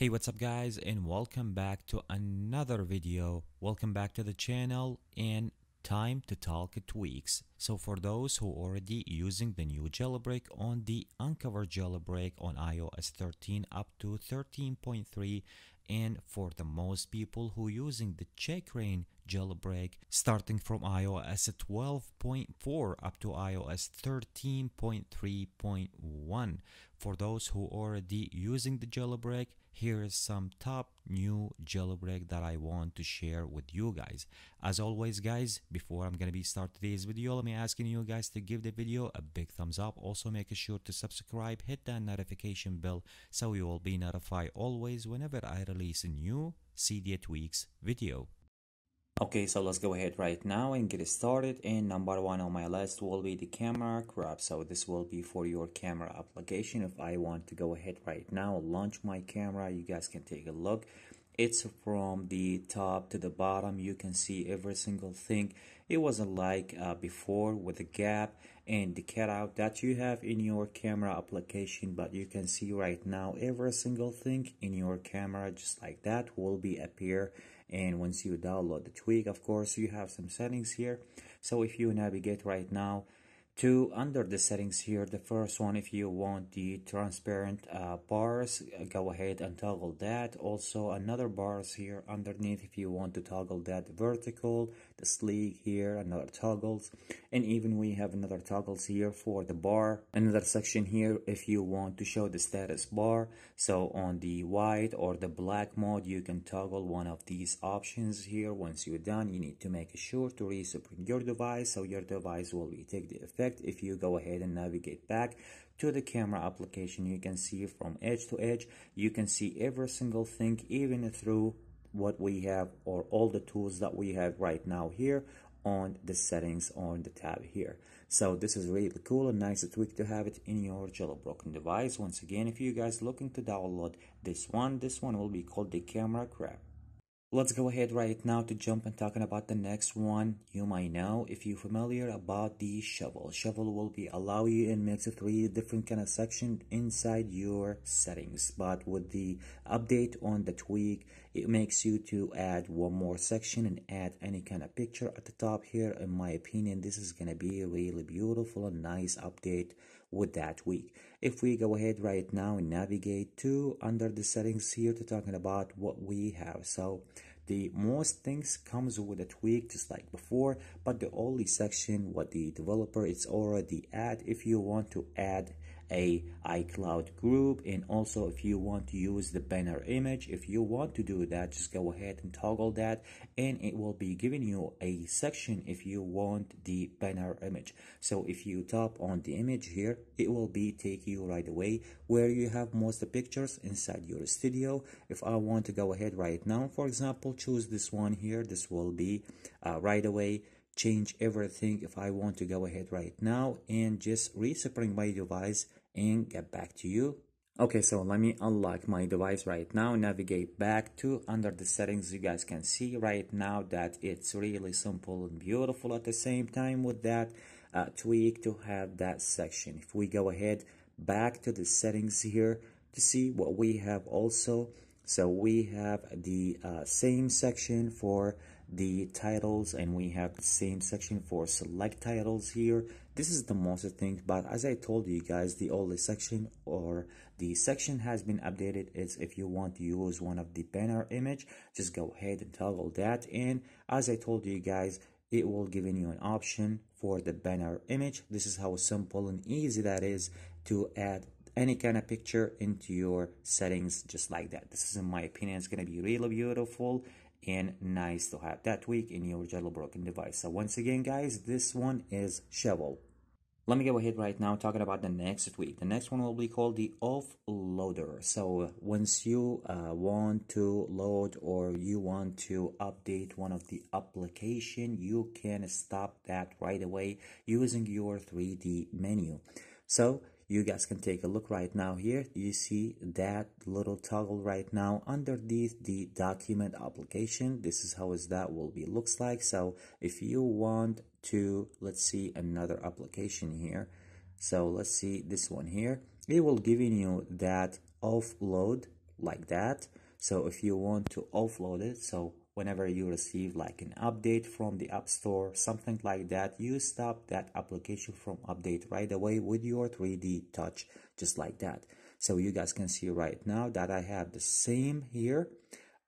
Hey what's up guys and welcome back to another video. Welcome back to the channel and time to talk tweaks. So for those who already using the new jailbreak on the Unc0ver jailbreak on iOS 13 up to 13.3 and for the most people who using the Checkra1n jailbreak starting from iOS 12.4 up to iOS 13.3.1 for those who already using the jailbreak here is some top new jailbreak that I want to share with you guys. As always guys, before I'm gonna be start today's video, let me asking you guys to give the video a big thumbs up. Also make sure to subscribe, hit that notification bell so you will be notified always whenever I release a new Cydia Tweaks video. Okay, so let's go ahead right now and get it started. And number one on my list will be the camera crop. So this will be for your camera application. If I want to go ahead right now, launch my camera, you guys can take a look. It's from the top to the bottom. You can see every single thing. It wasn't like uh, before with the gap and the cutout that you have in your camera application but you can see right now every single thing in your camera just like that will be appear and once you download the tweak of course you have some settings here. So if you navigate right now to under the settings here. The first one if you want the transparent uh, bars uh, go ahead and toggle that. Also another bars here underneath if you want to toggle that vertical the sleek here another toggles. And even we have another toggles here for the bar. Another section here if you want to show the status bar. So on the white or the black mode you can toggle one of these options here. Once you're done you need to make sure to reset your device so your device will take the effect effect if you go ahead and navigate back to the camera application you can see from edge to edge you can see every single thing even through what we have or all the tools that we have right now here on the settings on the tab here. So this is really cool and nice tweak to have it in your jailbroken device. Once again if you guys looking to download this one this one will be called the camera crop Let's go ahead right now to jump and talking about the next one. You might know if you're familiar about the Shuffle. Shuffle will be allow you in mix of three different kind of section inside your settings. But with the update on the tweak, it makes you to add one more section and add any kind of picture at the top here. In my opinion, this is gonna be a really beautiful and nice update with that tweak. If we go ahead right now and navigate to under the settings here to talking about what we have. So the most things comes with a tweak just like before, but the only section what the developer it's already add if you want to add a iCloud group and also if you want to use the banner image if you want to do that just go ahead and toggle that and it will be giving you a section if you want the banner image. So if you tap on the image here it will be take you right away where you have most the pictures inside your studio. If I want to go ahead right now for example choose this one here this will be uh, right away. Change everything if I want to go ahead right now and just resetting my device and get back to you. Okay, so let me unlock my device right now, navigate back to under the settings. You guys can see right now that it's really simple and beautiful at the same time with that uh, tweak to have that section. If we go ahead back to the settings here to see what we have also. So we have the uh, same section for the titles and we have the same section for select titles here. This is the most thing but as i told you guys the only section or the section has been updated. Is if you want to use one of the banner image just go ahead and toggle that and as i told you guys it will give you an option for the banner image. This is how simple and easy that is to add any kind of picture into your settings just like that. This is in my opinion it's going to be really beautiful and nice to have that tweak in your jailbroken device. So once again guys this one is Shuffle let me go ahead right now talking about the next tweak the next one will be called the offloader. So once you uh, want to load or you want to update one of the application you can stop that right away using your 3d menu. So you guys can take a look right now here. You see that little toggle right now underneath the document application? This is how is that will be looks like. So if you want to let's see another application here. So let's see this one here. It will giving you that offload like that. So if you want to offload it so whenever you receive like an update from the app store something like that you stop that application from update right away with your 3d touch just like that. So you guys can see right now that i have the same here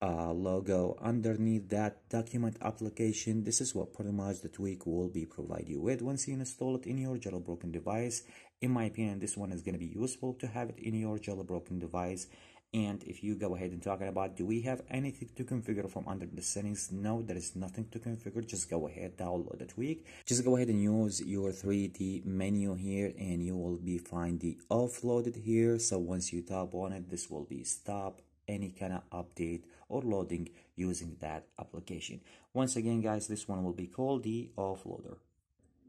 uh, logo underneath that document application. This is what pretty much the tweak will be provide you with once you install it in your jailbroken device. In my opinion this one is going to be useful to have it in your jailbroken device and if you go ahead and talking about do we have anything to configure from under the settings? No there is nothing to configure. Just go ahead download the tweak just go ahead and use your 3d menu here and you will be find the offloaded here so once you tap on it this will be stop any kind of update or loading using that application. Once again guys this one will be called the offloader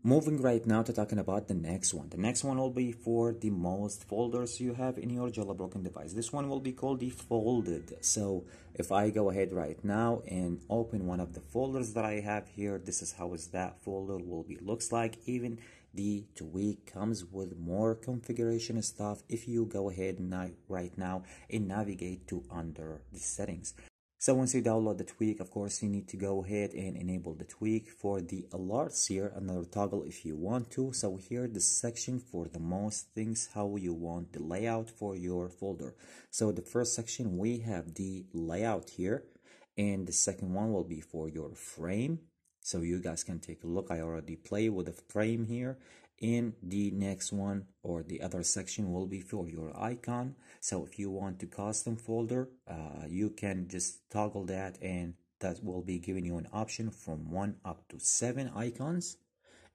Moving right now to talking about the next one. The next one will be for the most folders you have in your jailbroken device. This one will be called the folded. So if I go ahead right now and open one of the folders that I have here, this is how is that folder will be looks like. Even the tweak comes with more configuration stuff if you go ahead right now and navigate to under the settings so once you download the tweak, of course, you need to go ahead and enable the tweak for the alerts here, another toggle if you want to. So here, the section for the most things, how you want the layout for your folder. So the first section, we have the layout here, and the second one will be for your frame. So you guys can take a look. I already play with the frame here in the next one or the other section will be for your icon. So if you want to custom folder uh, you can just toggle that and that will be giving you an option from one up to seven icons.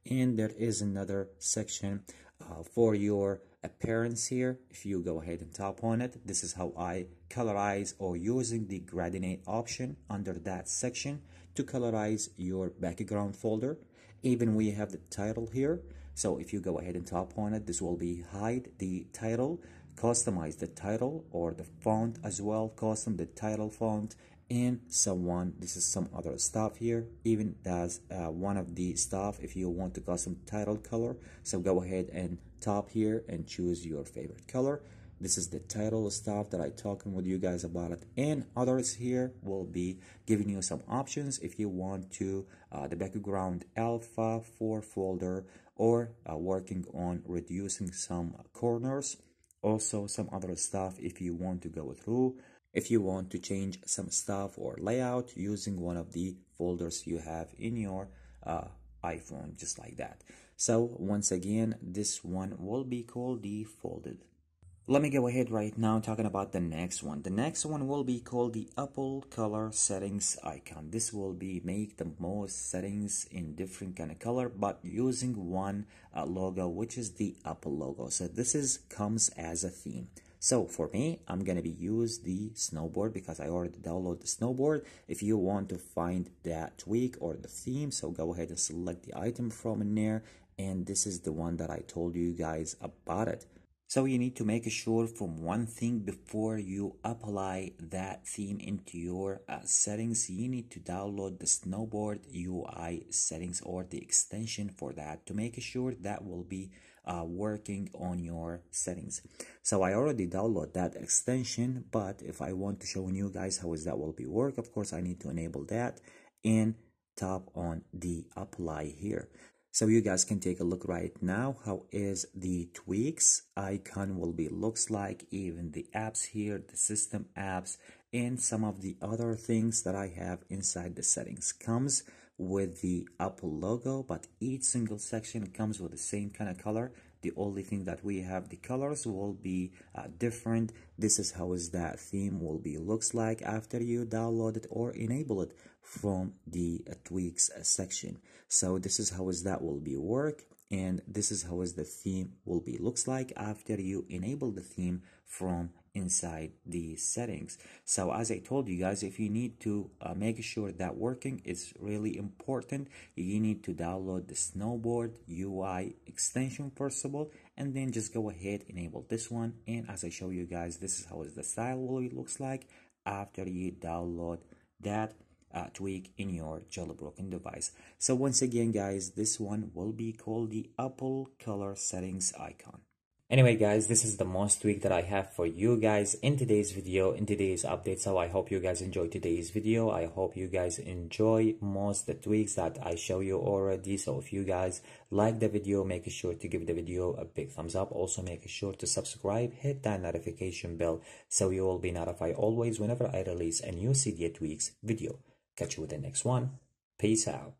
And there is another section uh, for your appearance here. If you go ahead and tap on it this is how I colorize or using the gradient option under that section to colorize your background folder. Even we have the title here so if you go ahead and tap on it, this will be hide the title, customize the title or the font as well, custom the title font and so on. This is some other stuff here. Even that's uh, one of the stuff if you want to custom title color. So go ahead and tap here and choose your favorite color. This is the title stuff that I talking with you guys about it. And others here will be giving you some options if you want to uh, the background alpha for folder or working on reducing some corners. Also some other stuff if you want to go through. If you want to change some stuff or layout using one of the folders you have in your uh, iPhone just like that. So once again this one will be called the folded let me go ahead right now talking about the next one. The next one will be called the Apple color settings icon. This will be make the most settings in different kind of color but using one uh, logo which is the Apple logo. So this is comes as a theme. So for me, I'm gonna be use the snowboard because I already download the snowboard. If you want to find that tweak or the theme, so go ahead and select the item from in there. And this is the one that I told you guys about it. So you need to make sure from one thing before you apply that theme into your uh, settings. You need to download the snowboard UI settings or the extension for that to make sure that will be uh, working on your settings. So I already download that extension, but if I want to show you guys how is that will be work, of course I need to enable that and tap on the apply here. So you guys can take a look right now how is the tweaks icon will be looks like even the apps here the system apps and some of the other things that I have inside the settings. Comes with the Apple logo but each single section comes with the same kind of color the only thing that we have the colors will be uh, different. This is how is that theme will be looks like after you download it or enable it from the uh, tweaks uh, section. So this is how is that will be work and this is how is the theme will be. Looks like after you enable the theme from inside the settings. So as i told you guys if you need to uh, make sure that working is really important you need to download the snowboard ui extension first of all and then just go ahead enable this one. And as i show you guys this is how the style will looks like after you download that uh, tweak in your jailbroken device. So once again guys this one will be called the apple color settings icon Anyway guys, this is the most tweak that I have for you guys in today's video, in today's update. So I hope you guys enjoy today's video. I hope you guys enjoy most the tweaks that I show you already. So if you guys like the video, make sure to give the video a big thumbs up. Also make sure to subscribe, hit that notification bell so you will be notified always whenever I release a new Cydia tweaks video. Catch you with the next one. Peace out.